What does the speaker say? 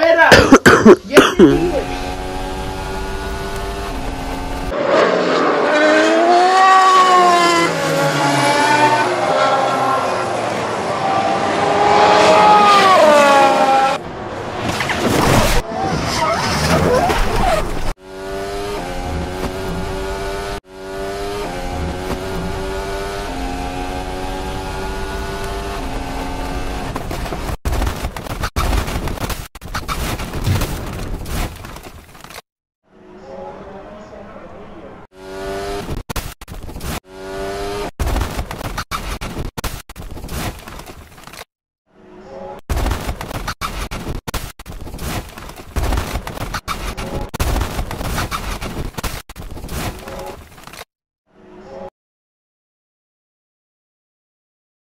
fuera. y